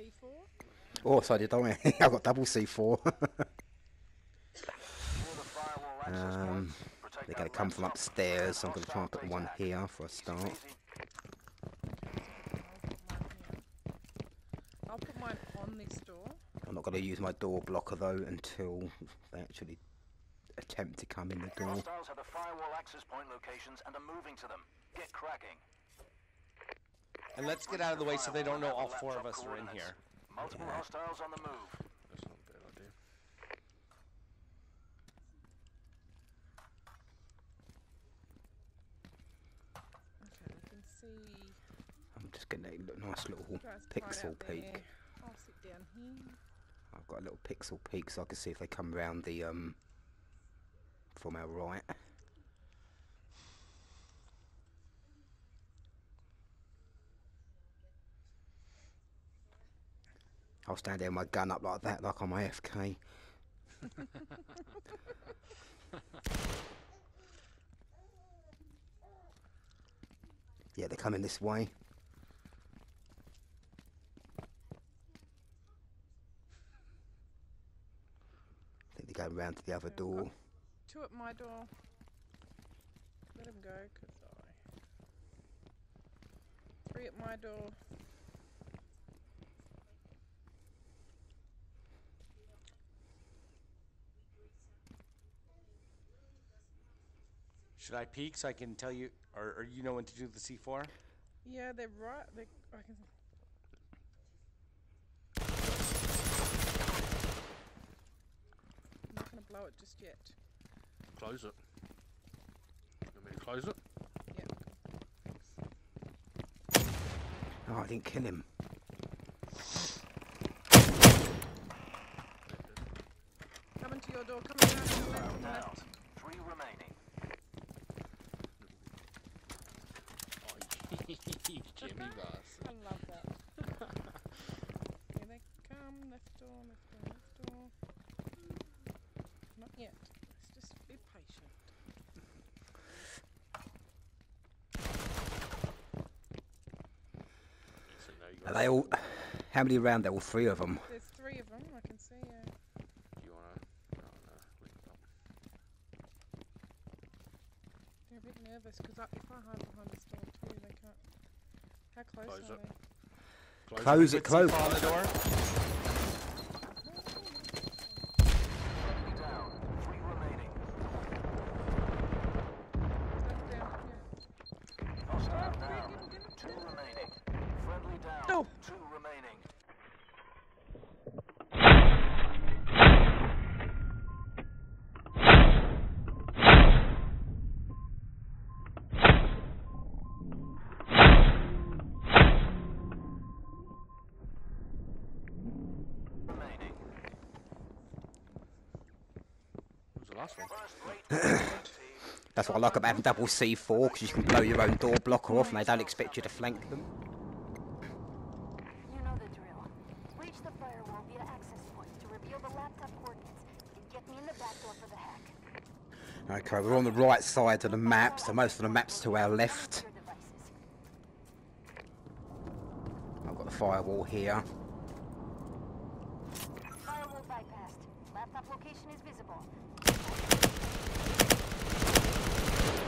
got C4. Oh, so I did, don't I? I got double C4. um, they're going to come from upstairs, so I'm going to try and put one here for a start. I'll put mine on this door. I'm not going to use my door blocker though until they actually attempt to come in the door. Hostiles have the firewall access point locations and are moving to them. Get cracking. And let's get out of the way so they don't know all four of us are in here. Multiple hostiles on the move. That's not a bad idea. Okay, I can see I'm just getting a nice little you pixel out peek. I'll sit down here. I've got a little pixel peek so I can see if they come round the um from our right. I'll stand there with my gun up like that, like I'm AFK. yeah, they're coming this way. I think they're going round to the other I've door. Two at my door. Let him go, cause I. Three at my door. Should I peek so I can tell you, or, or you know when to do the C4? Yeah, they're right. They, I can. I'm not gonna blow it just yet. Close it. You want me to close it? Yeah. Oh, I didn't kill him. Coming to your door. Coming around to the left. on the Down. Three remaining. Oh, Jimmy Voss. I love that. Here they come. Left door. Left door. Left door. Not yet. Let's just be patient. So now you Are they all? How many around there? All three of them. There's three of them. I can see. Yeah. you wanna no, no, leave it up. They're a bit nervous because if I hide behind this door too, they can't. How close Close are it. they? Close it, close. Last one? First rate. team. That's what I like about having double C4 because you can blow your own door blocker off and they don't expect you to flank them. You know the drill. Breach the firewall via access points to reveal the laptop coordinates and get me in the back door for the hack. Okay, we're on the right side of the map, so most of the map's to our left. I've got the firewall here. Firewall bypassed. Laptop location is visible.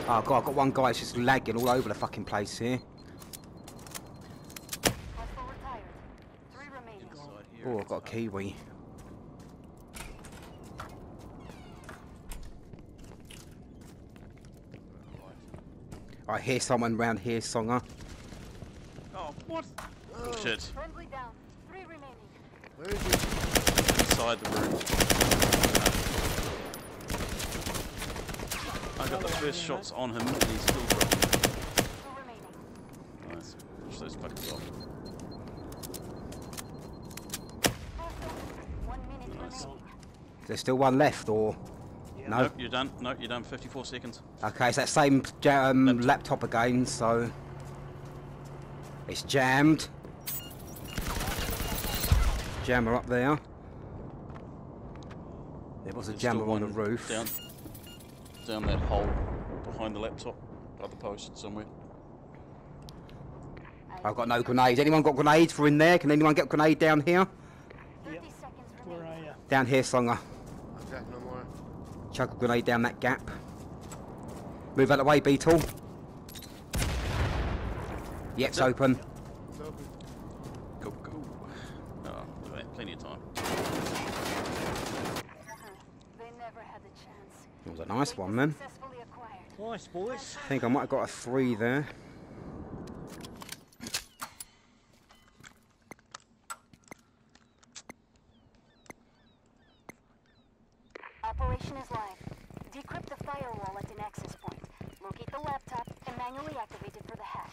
Oh god, I've got one guy that's just lagging all over the fucking place here. Hostile retired. Three remaining. Oh, I've got a kiwi. I hear someone round here, Songer. Oh, what? Oh, shit. Friendly down. Three remaining. Where is he? Inside the room. Got the first shots on him and he's still dropping. Nice. Push those fuckers off. One Nice. remaining. Is there still one left, or...? No? Nope, you're done. Nope, you're done. 54 seconds. Okay, it's that same um, laptop again, so... It's jammed. Jammer up there. There was a There's jammer on the roof. Down, down that hole behind the laptop, by the post somewhere. I I've got no grenades. Anyone got grenades for in there? Can anyone get a grenade down here? 30 seconds Where are you? Down here, Songer. I've got no more. Chuck a grenade down that gap. Move out of the way, Beetle. Yep, it's open. It's open. Go, go. Oh, we've got plenty of time. They never had a chance. It was a nice one, then. Nice, boys. I think I might have got a three there. Operation is live. Decrypt the firewall at an access point. Locate the laptop and manually activate it for the hack.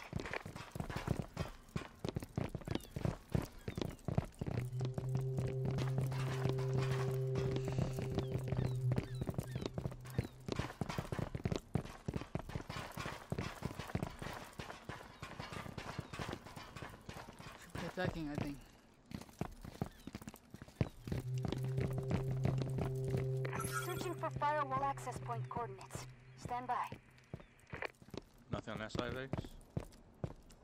Attacking, I think. Searching for firewall access point coordinates. Stand by. Nothing on that side, Lex?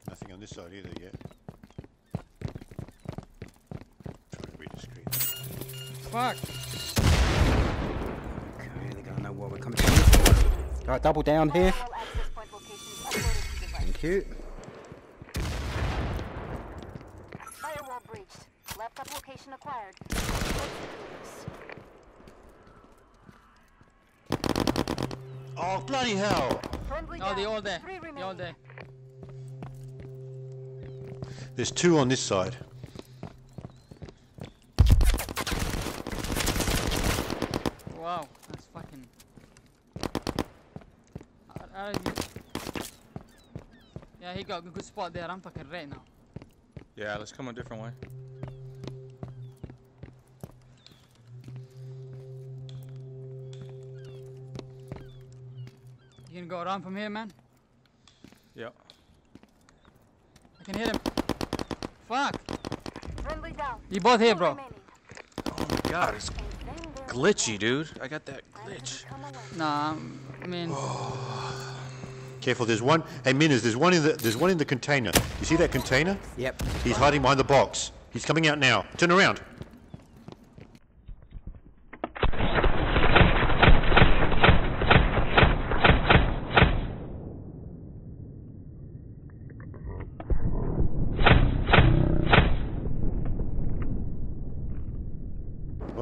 Nothing on this side either yet. Trying to be discreet. Fuck! Okay, they're gonna know where we're coming from. Alright, double down here. Firewall access point locations uploaded to device. Thank you. Firewall breached. Laptop location acquired. Let's do this. Oh, bloody hell! Friendly Oh, they down. all there. Three They all there. There's two on this side. Wow, that's fucking. How- how you- Yeah, he got a good spot there. I'm fucking right now. Yeah, let's come a different way. You gonna go around from here, man? Yep. I can hit him. Fuck! Friendly down. You both here, bro. Oh my god, it's And then there's glitchy, dude. I got that glitch. become. Nah, I mean, Careful, there's one. Hey, Minners, there's one in the there's one in the container. You see that container? Yep. He's hiding behind the box. He's coming out now. Turn around.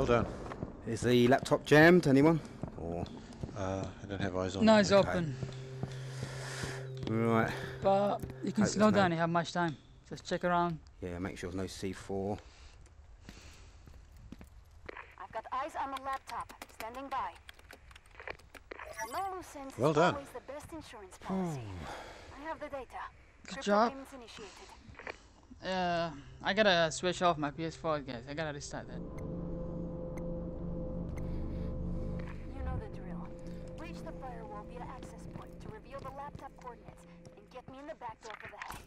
Well done. Is the laptop jammed? Anyone? Or Uh, I don't have eyes on. no, it. it's open. right? But you can Hope slow there's no- down. You have much time. Just check around. Yeah, make sure there's no C4. I've got eyes on the laptop. Standing by. No loose ends Well done. always the best insurance policy. I have the data. Good job. payments initiated. Uh, I gotta switch off my PS4, guys. I gotta restart that. And get me in the back door for the hack.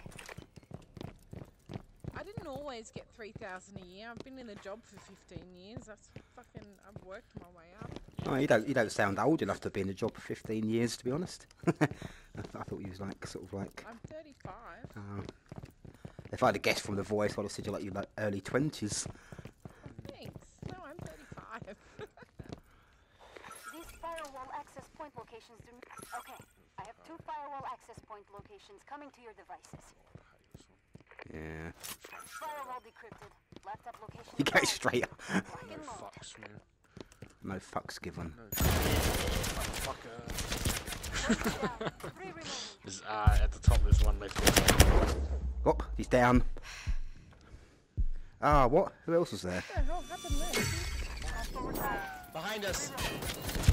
I didn't always get 3,000 a year. I've been in the job for 15 years. That's fucking, I've worked my way up. Oh, you don't you don't sound old enough to be in the job for 15 years, to be honest. I thought you was like sort of like. I'm 35. Uh, if I had a guess from the voice, I'd have said you're like you like early 20s. Thanks. No, I'm 35. These firewall access point locations do. Okay, I have two firewall access point locations coming to your devices. Yeah. Firewall decrypted. Laptop location. You go straight up. No fucks, man. no fucks given. Fucker. Friendly down. Three remaining. There's, uh, at the top, there's one left. Oh, he's down. Ah, what? Who else was there? what the hell happened there? Hostile retired. Behind us.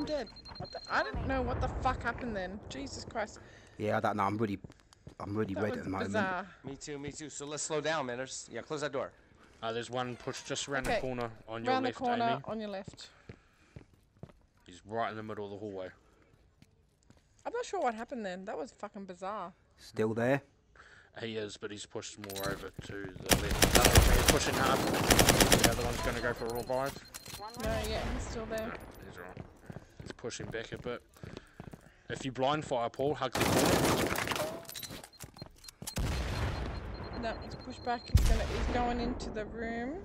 I'm dead. What the, I don't know what the fuck happened then. Jesus Christ. Yeah, I don't know. I'm really, I'm really That red at the moment. bizarre. Me too, me too. So let's slow down, Manners. Yeah, close that door. Uh, there's one pushed just around Okay, the corner on your Round the left, corner Amy. on your left. He's right in the middle of the hallway. I'm not sure what happened then. That was fucking bizarre. Still there? He is, but he's pushed more over to the left. The other He's pushing hard. The other one's going to go for a revive. One No, yeah, he's still there. No, he's right. He's pushing back a bit. If you blind fire Paul, Huxley corner. No, he's pushed back. He's gonna. He's going into the room.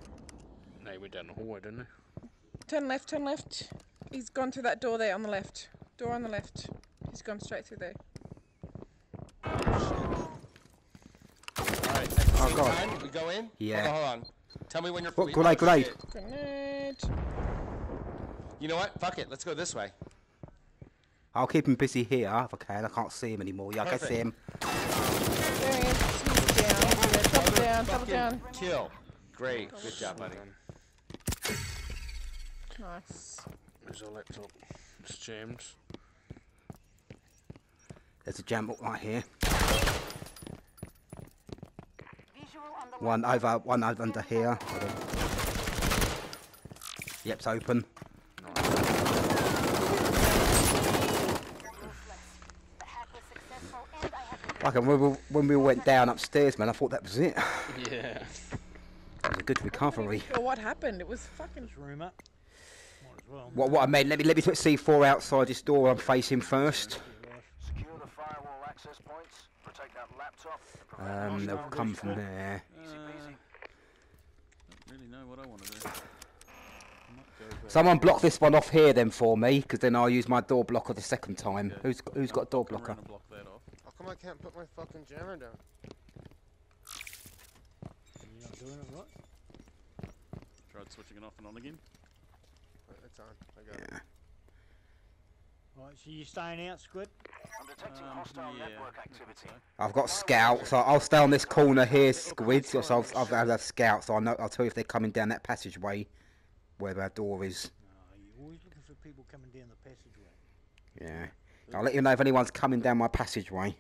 No, he went down the hallway, didn't he? Turn left. Turn left. He's gone through that door there on the left. Door on the left. He's gone straight through there. Alright, Oh, God. time, we go in? Yeah. Hold on, hold on. Tell me when you're Oh, we- grenade, oh, grenade. shit. Grenade. You know what? Fuck it. Let's go this way. I'll keep him busy here if I can. I can't see him anymore. Yeah, I can Perfect. see him. There he is. Down. Double down. Double Fucking down. Kill. Great. Good job, buddy. Nice. There's a laptop. It's jammed. There's a jam up right here. On One over, one over under here. Yep, it's open. The hack was successful and I have the Like when we, when we went down upstairs, man, I thought that was it. Yeah. It was a good recovery. Sure, what happened? It was fucking. Room up. Might as well. What what I meant? Let me let me put C4 outside this door. I'm facing first. Secure the firewall access points, protect that laptop, and Um, they'll come from there. Easy really know what I want to do. I might go back. Someone block this one off here then for me, because then I'll use my door blocker the second time. Okay. Who's who's got a door blocker? block that off. How come I can't put my fucking jammer down? You're not doing it right. Tried switching it off and on again. It's on. I got it. Right, so you staying out, Squid? I'm detecting Um, hostile yeah, network activity. so. I've got scouts, so I'll stay on this corner here, squid. So I'll, I'll have a scout, so I know I'll tell you if they're coming down that passageway where our door is. No, you're always looking for people coming down the passageway. Yeah. I'll let you know if anyone's coming down my passageway.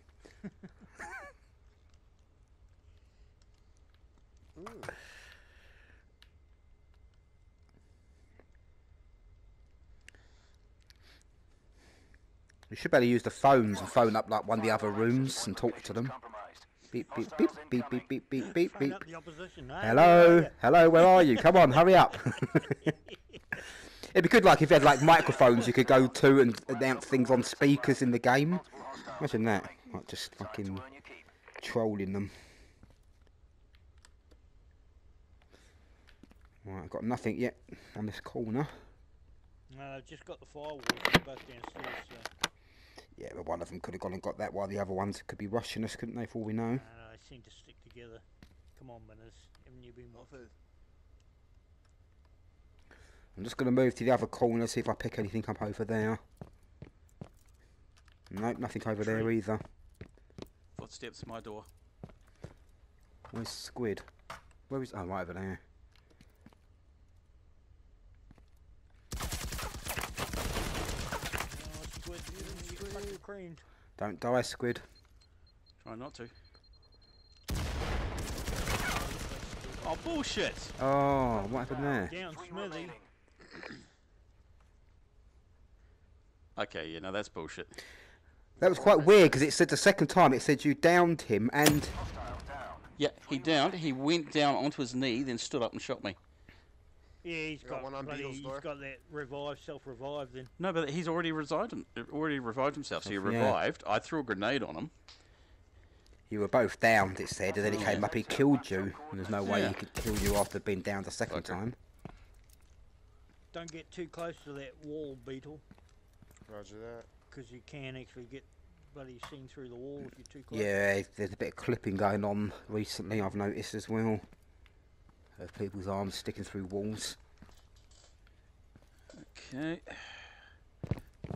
You should better use the phones and phone up like one of the other rooms and talk to them. Beep beep beep beep beep beep beep beep beep. up the opposition. Hello, hello, where are you? Come on, hurry up. It'd be good, like if you had like microphones you could go to and announce things on speakers in the game. Imagine that, like just fucking To earn your keep. trolling them. Right, I've got nothing yet on this corner. No, I've just got the firewalls. They're both downstairs. So. Yeah, but one of them could have gone and got that while the other ones could be rushing us, couldn't they, for all we know? No, no, they seem to stick together. Come on, Minners. Haven't you been watching? I'm just going to move to the other corner, see if I pick anything up over there. Nope, nothing over there either. Footsteps, my door. Where's Squid? Where is... Oh, right over there. Oh, Squid, you get fucking creamed. Don't die, Squid. Try not to. Oh, bullshit! Oh, what happened there? Down Three Smithy. Okay, yeah, no, that's bullshit. That was quite weird because it said the second time it said you downed him and Yeah, he downed, he went down onto his knee, then stood up and shot me. Yeah, he's got got, one on bloody, Beetle's he's door? got that revive, self-revive then. No, but he's already resigned, already revived himself. So he Yeah. revived. I threw a grenade on him. you were both downed, it said, and then he came up, he killed you. And there's no way Yeah. he could kill you after being downed the second Fucker. time. Don't get too close to that wall, Beetle, Roger that. because you can actually get bloody seen through the wall if you're too close. Yeah, there's a bit of clipping going on recently, I've noticed as well. Of people's arms sticking through walls. Okay.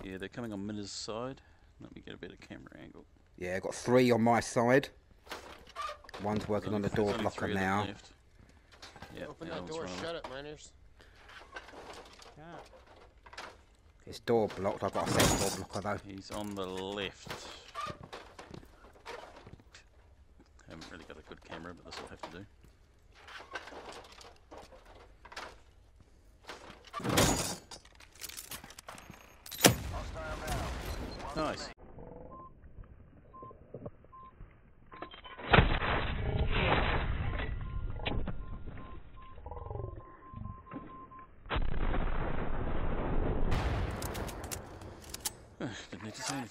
Yeah, they're coming on Minners' side. Let me get a better camera angle. Yeah, I've got three on my side. One's working on the door blocker three of them now. left. Yeah, Open the that one's door, running. shut it, miners. Can't. It's door blocked, I've got a second door blocker though. He's on the left. Haven't really got a good camera, but this will have to do. Nice.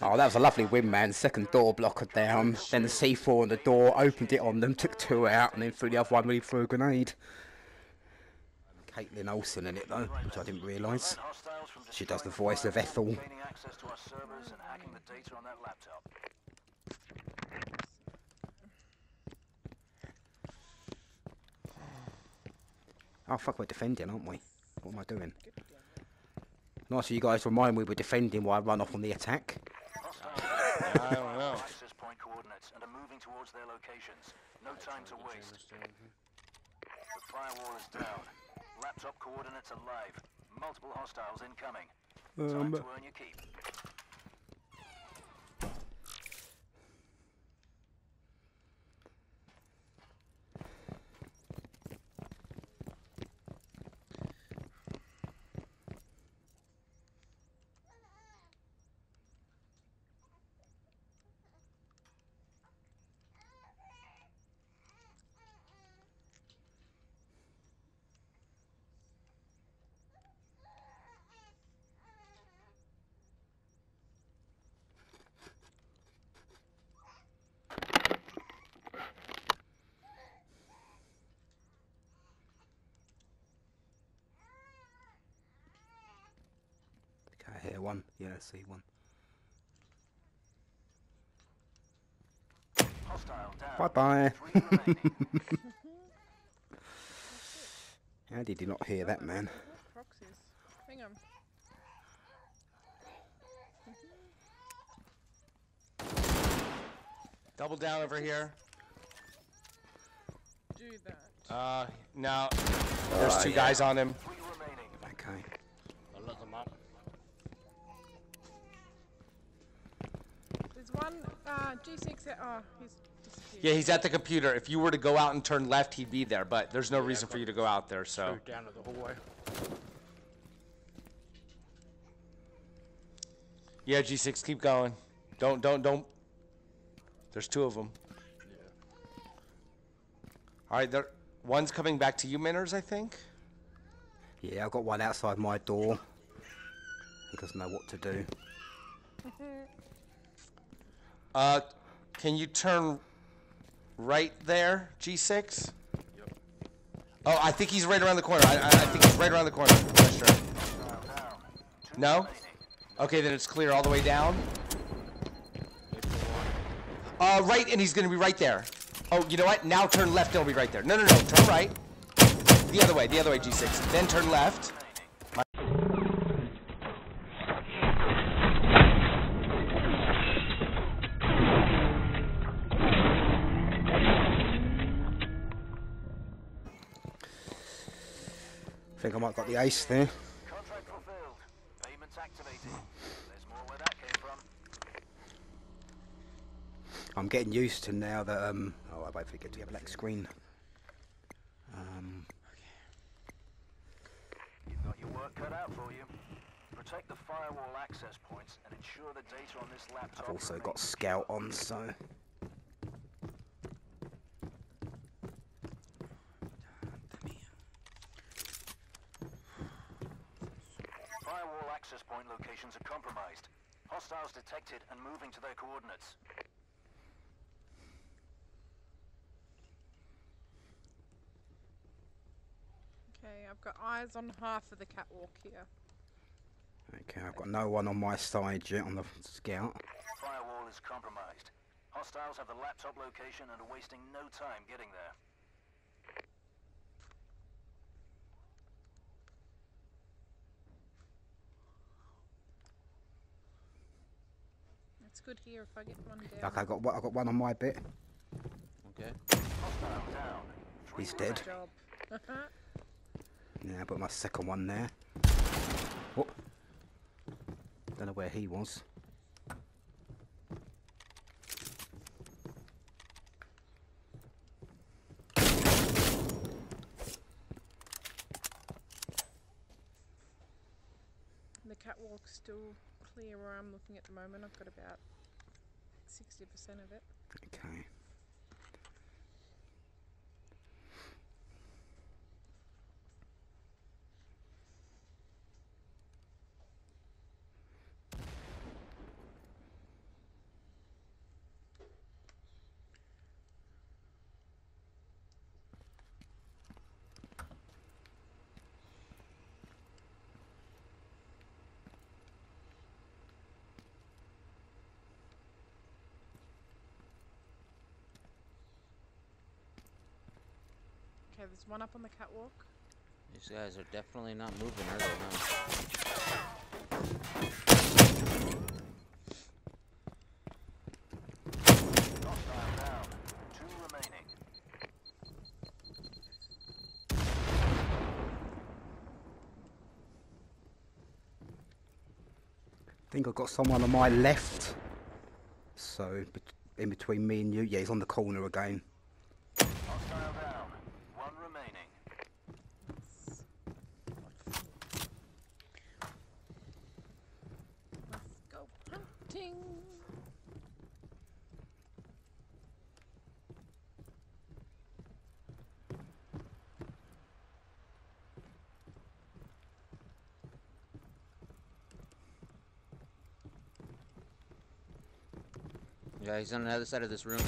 Oh, that was a lovely win, man. Second door blocker down, then the C4 on the door, opened it on them, took two out, and then threw the other one really threw a grenade. Kaitlin Olson in it though, which I didn't realise. She does the voice of Ethel. gaining access to our servers and hacking the data on that laptop. Oh fuck, we're defending, aren't we? What am I doing? Nice of you guys to remind me we're defending while I run off on the attack. I don't know. Point coordinates and are moving towards their locations. No time to waste. The firewall is down. Laptop coordinates are live. Multiple hostiles incoming. Um, Time to earn your keep. Okay, I hear one. Yeah, I see one. Bye bye. Three. How did you not hear that, man? Proxies. Hang on. Double down over here. Do that. Uh, no. There's Oh, two yeah. guys on him. Three remaining. Okay. I'll let them up. There's one uh, G6. That, oh, he's disappeared. Yeah, he's at the computer. If you were to go out and turn left, he'd be there. But there's no reason for you to go out there. So down to the hallway. yeah, G6, keep going. Don't, don't, don't. There's two of them. Yeah. All right, there. One's coming back to you, Minners, I think. Yeah, I've got one outside my door. He doesn't know what to do. Uh, can you turn right there, G6? Yep. Oh, I think he's right around the corner. I, I, I think he's right around the corner. That's sure. Hostile down. No? Okay, then it's clear all the way down. Uh, right, and he's gonna be right there. Oh, you know what? Now turn left, he'll be right there. No, no, no. Turn right. The other way. The other way, G6. Then turn left. Think I might got the ace there. Contract fulfilled. Payments activated. There's more where that came from. I'm getting used to now that um. Oh, I wait for it to get a black screen. Um, You've got your work cut out for you. Protect the firewall access points and ensure the data on this laptop. I've also got scout on, so Firewall access point locations are compromised. Hostiles detected and moving to their coordinates. Okay, I've got eyes on half of the catwalk here. okay. I've got no one on my side yet on the scout. Firewall is compromised. Hostiles have the laptop location and are wasting no time getting there. It's good here if I get one down. Like I got one- I got one on my bit. Okay. Hostile down. Three He's dead. Yeah, I put my second one there. Whoop. Don't know where he was. the catwalk's still clear where I'm looking at the moment. I've got about 60% of it. Okay. Okay, there's one up on the catwalk. These guys are definitely not moving, are they? No. Hostile down. Two remaining. I think I've got someone on my left. So, in between me and you. Yeah, he's on the corner again. Hostile down. One remaining. Let's go hunting. Yeah, he's on the other side of this room. Did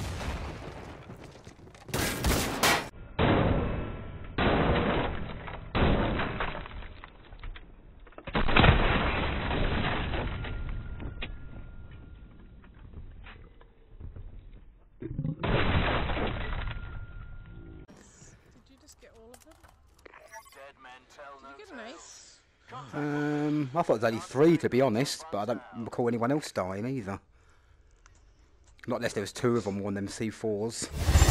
you just get all of them? Dead men tell Did you get an? Um, I thought it was only three to be honest, but I don't recall anyone else dying either. Not unless there was two of them on them C4s.